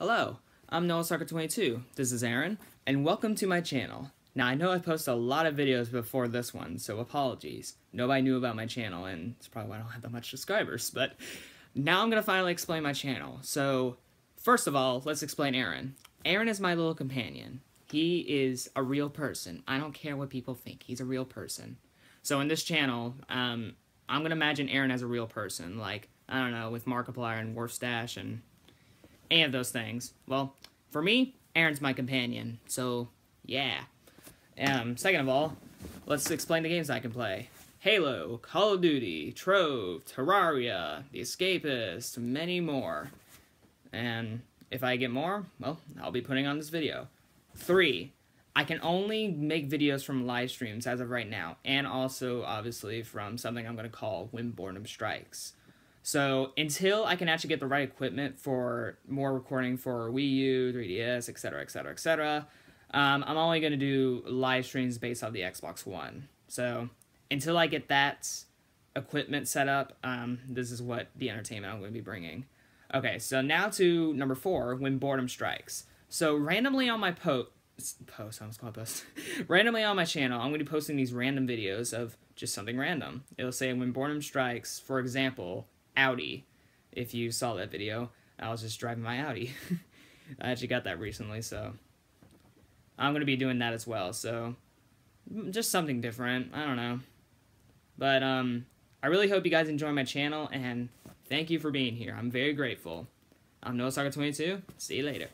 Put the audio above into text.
Hello, I'm Noah Soccer 22 This is Aaron, and welcome to my channel. Now, I know I posted a lot of videos before this one, so apologies. Nobody knew about my channel, and it's probably why I don't have that much subscribers, but now I'm gonna finally explain my channel. So, first of all, let's explain Aaron. Aaron is my little companion. He is a real person. I don't care what people think. He's a real person. So in this channel, um, I'm gonna imagine Aaron as a real person, like I don't know, with Markiplier and Warfstache and any of those things. Well, for me, Aaron's my companion, so yeah. Um, second of all, let's explain the games I can play. Halo, Call of Duty, Trove, Terraria, The Escapist, many more. And if I get more, well, I'll be putting on this video. Three, I can only make videos from live streams as of right now, and also, obviously, from something I'm going to call Boredom Strikes. So until I can actually get the right equipment for more recording for Wii U, 3DS, etc., etc., etc., I'm only going to do live streams based off the Xbox One. So until I get that equipment set up, um, this is what the entertainment I'm going to be bringing. Okay, so now to number four, when boredom strikes. So randomly on my post, post, I almost called post, randomly on my channel, I'm going to be posting these random videos of just something random. It'll say when boredom strikes, for example, Audi. If you saw that video, I was just driving my Audi. I actually got that recently, so I'm going to be doing that as well. So just something different. I don't know. But um, I really hope you guys enjoy my channel, and thank you for being here. I'm very grateful. I'm Noah Soccer 22. See you later.